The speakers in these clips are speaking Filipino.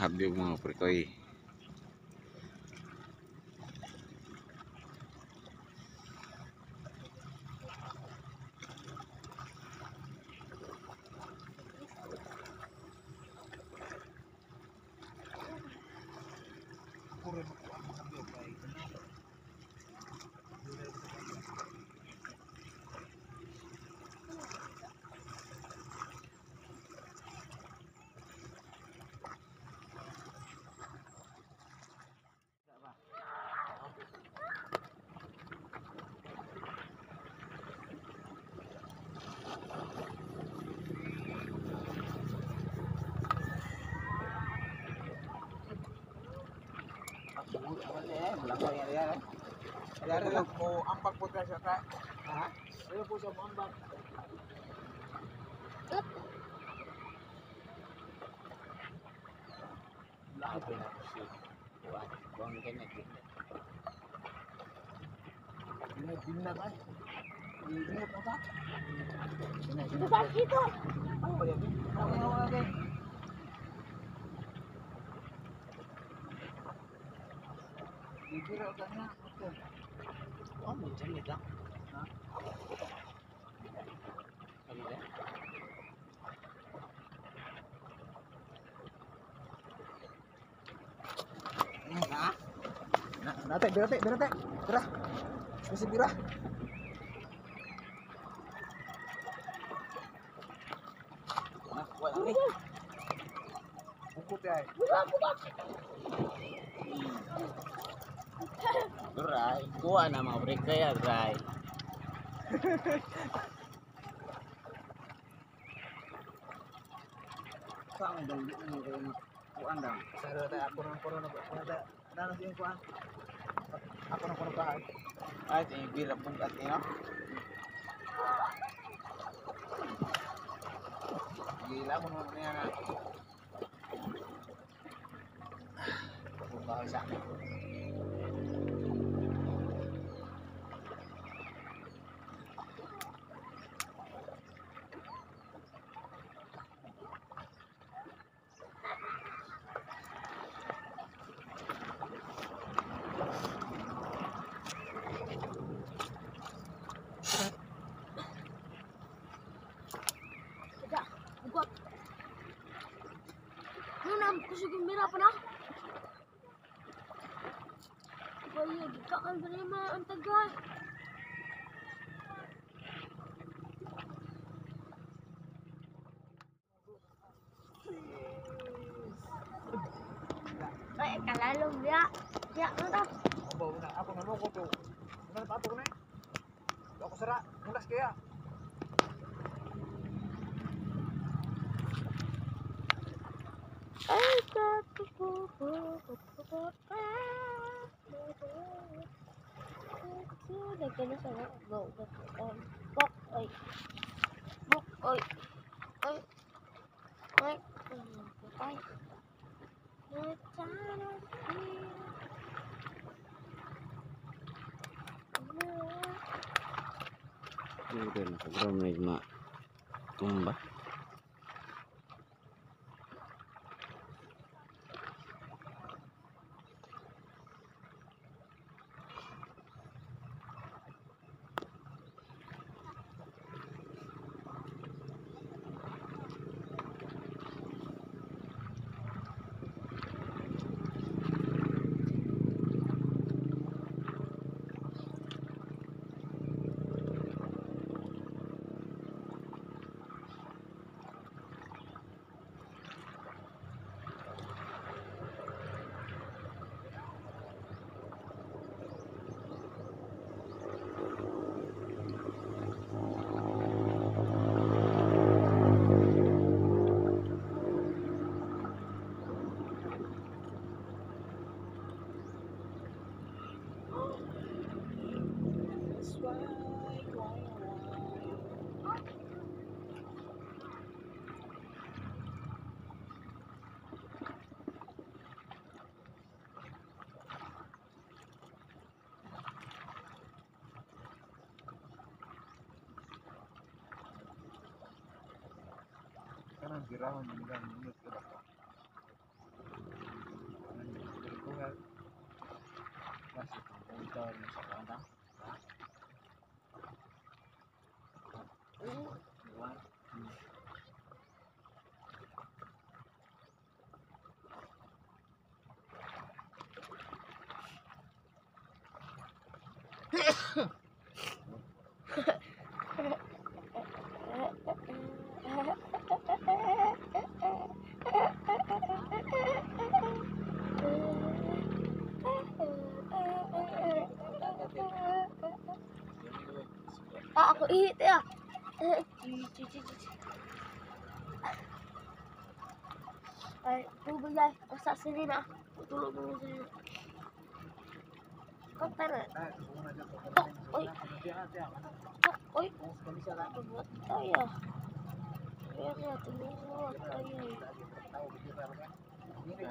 habyog mga prekoy. Dari lang mo ambak po tayo sa ta. Ha? Ayun po sa ambak. Lahat na kasi. Kuan, kuan kanya. Ini binna ba? Ini po ta. Bakit ito? Oh, yan. Oh, Berat tak? Berat tak? Berat tak? Berat tak? Masih berat? Buat lagi Buku tak? Buku tak? Buku tak? Duray, kuha na mga prekoy ah, duray. Saan ang dali mo kayo na kuan daw? Sa rata ako nang corona ba? Nada, nana siya kuan. Ako nang corona bahay. Ay, ito yung bira pungkat niyo. Gila mo naman na. Bukaw sa akin. Ang lima, ang tagal. Ay, kalalong biya. Biya, ano ito? Aba, una. Apo, ano ko ito? Ano ito? Apo, ano ito? Ako sara. Mulas kaya. Ay, tatu, tatu, tatu, tatu, tatu, tatu, tatu, chứ để cái nó sẽ nó đổ được em bốc ấy bốc ấy ấy ấy cái tay nó chá nó mà cùng bắt. kanan girahan bilang minus ke belakang kanan girahan masih komentar sa kanan Ah, aku ini ya. Ah, una dyan. Oy. Diyan na, diyan. Oh, Oy, Kung sa lang. pagbat tayo. Kaya nga, tumulong tayo. Tahu begitu kan? Ini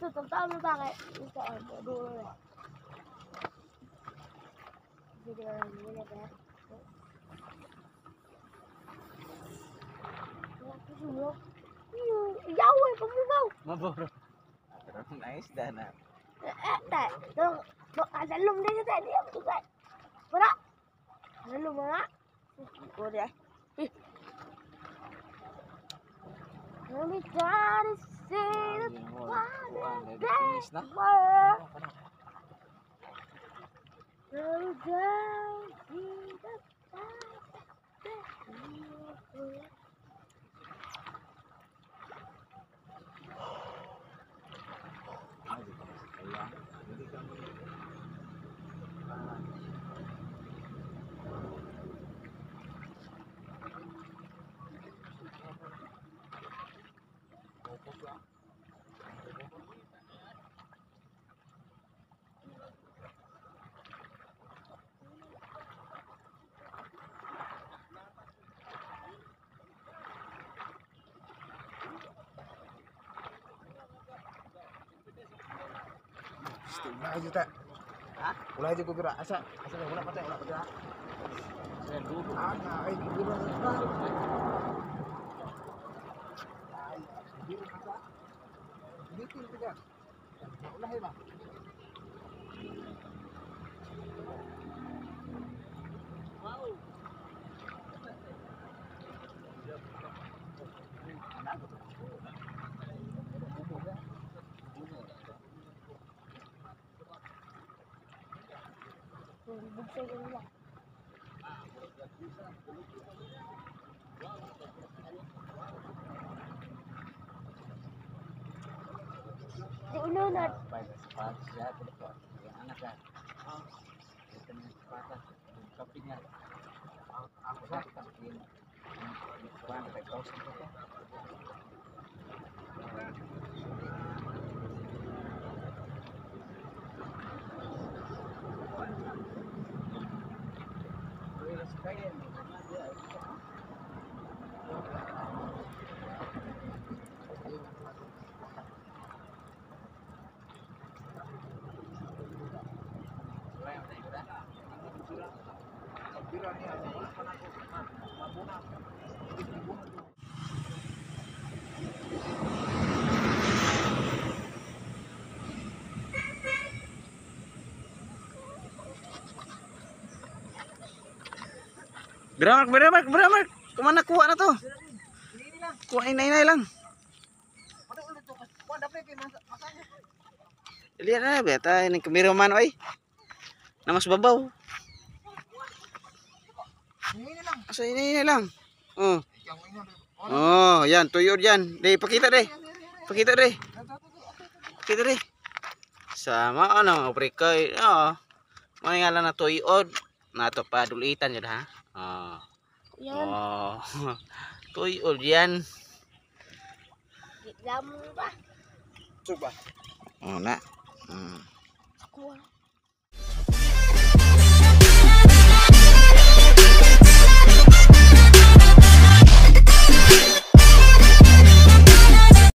từ tầm tao mới bạc ấy Trời bộ đồ rồi Video như là bé Cái gì không? Dâu ấy, không biết không? Mà vô rồi. Nice đàn à. Để, được Bọn anh sẽ lùng đi cái đi em tụi dậy Vô đó. Nó lùng vào đó. Vô đi Let see the fire. Tak. Hah? Ulah aja gua gerak. Asa, asa ulah pakai, ulah pakai. Saya dulu. Ada, ai gua Ai, biru kata. Bikin juga. Ulah ya, Bang. Buksan ko nila. Di ulunod. Baik, sepatu ya, betul. Yang anak kan. Itu nih sepatu. Shoppingnya. Aku sih kasihin. Bukan pakai kaos itu kan. Yes, I am. Yes. Beramak, beramak, beramak. Kemana kuah na to? Kuah inay-inay lang. Dili na beta ini kameraman oy. Na mas babaw. Asa ini ini lang. Oh. Oh, yan tuyo diyan. Deh pakita deh. Pakita deh. Pakita deh. Sama ano prikoy. Oh. May ngalan na tuyod. Nato pa dulitan jud ha. Ah. Yan. Oh. Tuy Ulyan. Gitlam ba? Coba. Oh, na. Hmm.